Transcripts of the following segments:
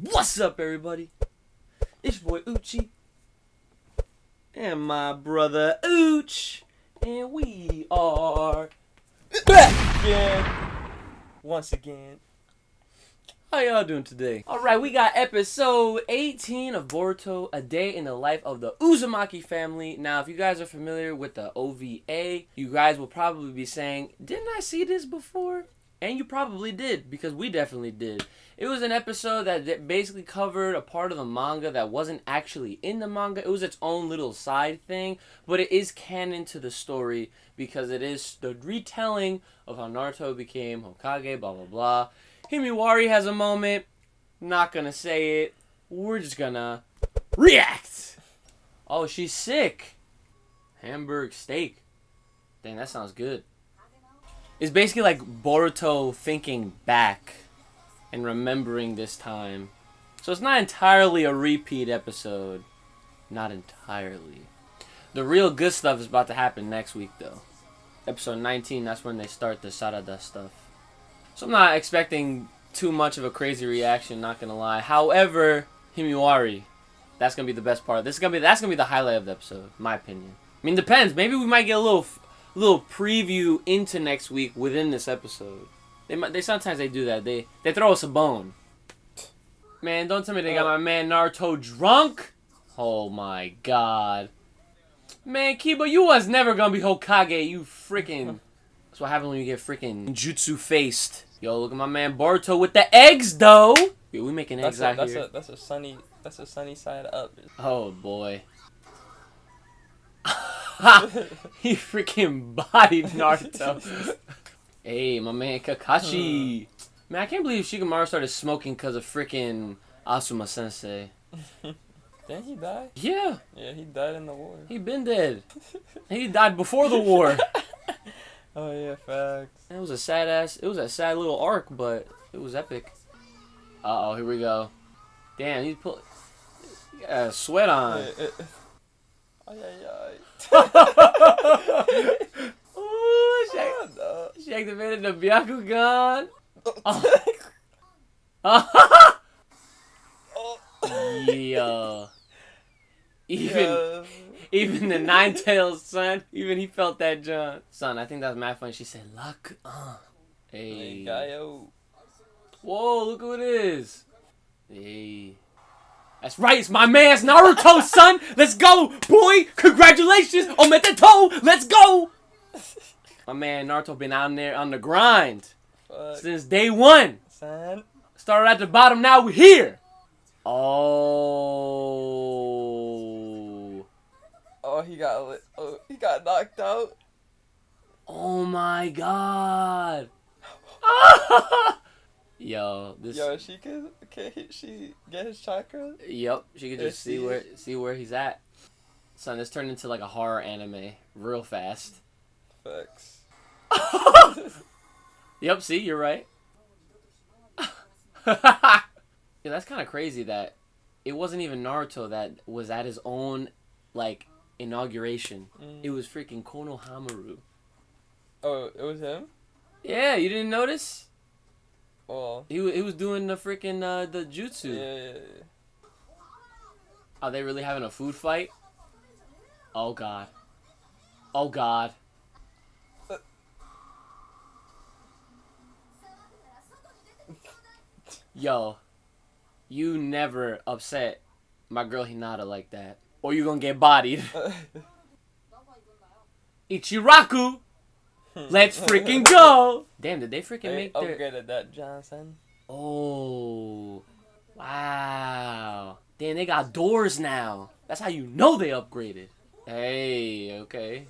What's up, everybody? It's your boy Uchi and my brother Ooch, and we are back again, once again. How y'all doing today? All right, we got episode 18 of Boruto: A Day in the Life of the Uzumaki Family. Now, if you guys are familiar with the OVA, you guys will probably be saying, "Didn't I see this before?" And you probably did because we definitely did. It was an episode that basically covered a part of the manga that wasn't actually in the manga. It was its own little side thing, but it is canon to the story because it is the retelling of how Naruto became Hokage, blah blah blah. Himawari has a moment. Not gonna say it. We're just gonna react. Oh, she's sick. Hamburg steak. Dang, that sounds good. It's basically like Boruto thinking back and remembering this time. So it's not entirely a repeat episode. Not entirely. The real good stuff is about to happen next week, though. Episode 19, that's when they start the Sarada stuff. So I'm not expecting too much of a crazy reaction, not gonna lie. However, Himawari, that's gonna be the best part. This is gonna be that's gonna be the highlight of the episode, my opinion. I mean, depends. Maybe we might get a little little preview into next week within this episode. They they sometimes they do that. They they throw us a bone. Man, don't tell me they got uh, my man Naruto drunk. Oh my god. Man, Kiba, you was never gonna be Hokage, you freaking. That's what happens when you get freaking jutsu faced. Yo, look at my man Boruto with the eggs, though. Yo, we making eggs that's a, out that's here. A, that's a sunny. That's a sunny side up. Oh boy. he freaking bodied Naruto. hey, my man Kakashi. man, I can't believe Shikamaru started smoking because of freaking Asuma Sensei. Didn't he die? Yeah. Yeah, he died in the war. He been dead. he died before the war. oh yeah, facts. It was a sad ass. It was a sad little arc, but it was epic. Uh oh, here we go. Damn, he's put. He got sweat on. Ay, ay, ay. Ooh, she, Oh, no. she activated the Byakugan. Oh. Oh. yeah. Even Yeah. even the Nine Tails son, even he felt that John. Son, I think that's mad funny. She said, "Luck, uh." Hey. Hey, Whoa, look who it is. Hey. That's right, it's my man's Naruto, son. Let's go, boy. Congratulations, Omedeto. Let's go. My man Naruto been out there on the grind Fuck. since day one. Son. Started at the bottom, now we're here. Oh. Oh, he got lit. Oh, he got knocked out. Oh my god. Yo, this. Yo, she can. Can he, she get his chakra? Yep, she could just see see? where see where he's at. Son, this turned into like a horror anime real fast. Facts. Yep, see, you're right. yeah, that's kind of crazy that it wasn't even Naruto that was at his own like inauguration. Mm. It was freaking Konohamaru. Oh, it was him. Yeah, you didn't notice? Well. He he was doing the freaking uh, the Yeah, jutsu. yeah, yeah. Are they really having a food fight? Oh god. Oh god. Yo, you never upset my girl Hinata like that. Or you gonna get bodied. Ichiraku! Hmm. Let's freaking go! Damn, did they freaking They make their... upgraded that Johnson. Oh, wow. Damn, they got doors now. That's how you know they upgraded. Hey, okay.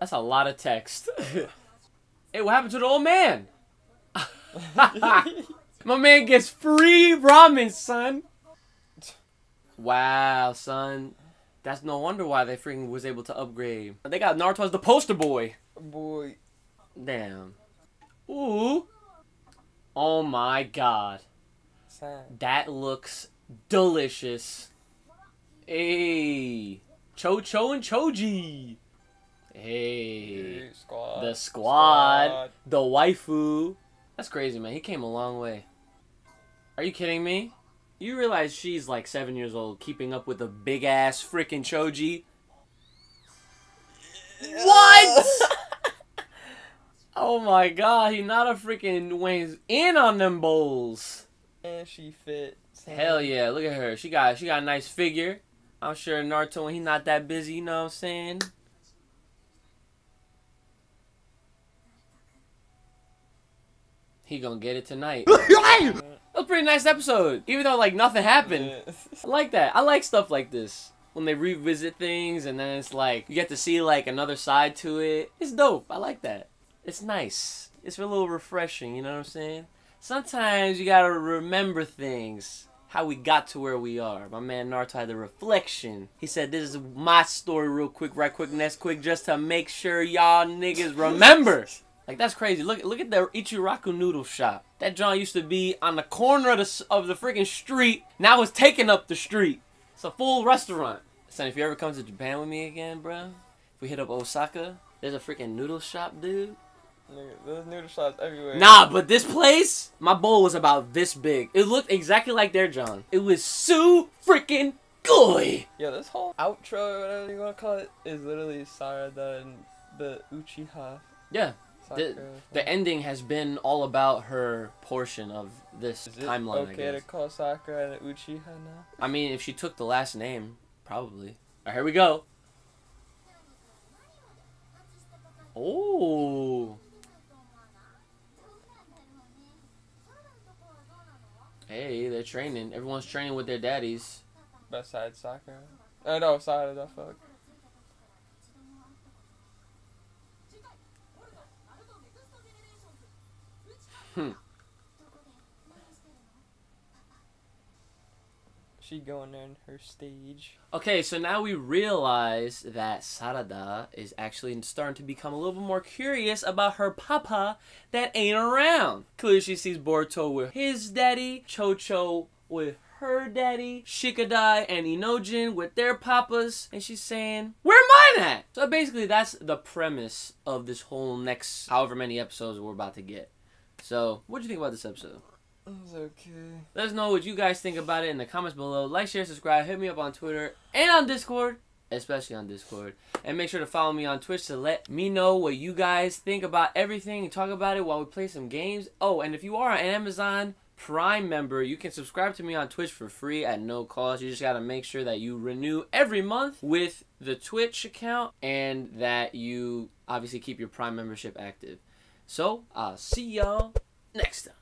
That's a lot of text. hey, what happened to the old man? My man gets free ramen, son. Wow, son. That's no wonder why they freaking was able to upgrade. They got Naruto as the poster boy. Boy. Damn. Ooh. Oh my god. Son. That looks delicious. Hey. Chocho and Choji. Hey. Hey, squad. The squad. The waifu. That's crazy, man. He came a long way. Are you kidding me? You realize she's like seven years old, keeping up with a big ass freaking Choji. What? oh my god, he not a freaking weighs in on them bowls. and she fit. Hell yeah, look at her. She got she got a nice figure. I'm sure Naruto when he not that busy, you know what I'm saying? He gonna get it tonight. That was a pretty nice episode. Even though like nothing happened. Yeah. I like that. I like stuff like this. When they revisit things and then it's like you get to see like another side to it. It's dope. I like that. It's nice. It's a little refreshing, you know what I'm saying? Sometimes you gotta remember things. How we got to where we are. My man Naruto had the reflection. He said, This is my story, real quick, right quick, next quick, just to make sure y'all niggas remember. Like that's crazy. Look, look at the Ichiraku noodle shop. That John used to be on the corner of the of the freaking street. Now it's taking up the street. It's a full restaurant. Son, if you ever come to Japan with me again, bro, if we hit up Osaka, there's a freaking noodle shop, dude. Nigga, there's noodle shops everywhere. Nah, but this place, my bowl was about this big. It looked exactly like their John. It was so freaking good. Yeah, this whole outro, or whatever you want to call it, is literally Sarada and the Uchiha. Yeah, Sakura. the ending has been all about her portion of this Is timeline. I okay to call Sakura an Uchiha now? I mean, if she took the last name, probably. Here we go. Oh. Hey, they're training. Everyone's training with their daddies. Besides Sakura. Oh no, Sarada, fuck. Hmm. She going in her stage. Okay, so now we realize that Sarada is actually starting to become a little bit more curious about her papa that ain't around. Clearly, she sees Boruto with his daddy, Chocho with her daddy, Shikadai and Inojin with their papas, and she's saying, Where mine at? So basically, that's the premise of this whole next however many episodes we're about to get. So, what do you think about this episode? It was okay. Let us know what you guys think about it in the comments below. Like, share, subscribe. Hit me up on Twitter and on Discord, especially on Discord. And make sure to follow me on Twitch to let me know what you guys think about everything and talk about it while we play some games. Oh, and if you are an Amazon Prime member, you can subscribe to me on Twitch for free at no cost. You just got to make sure that you renew every month with the Twitch account and that you obviously keep your Prime membership active. So, I'll see y'all next time.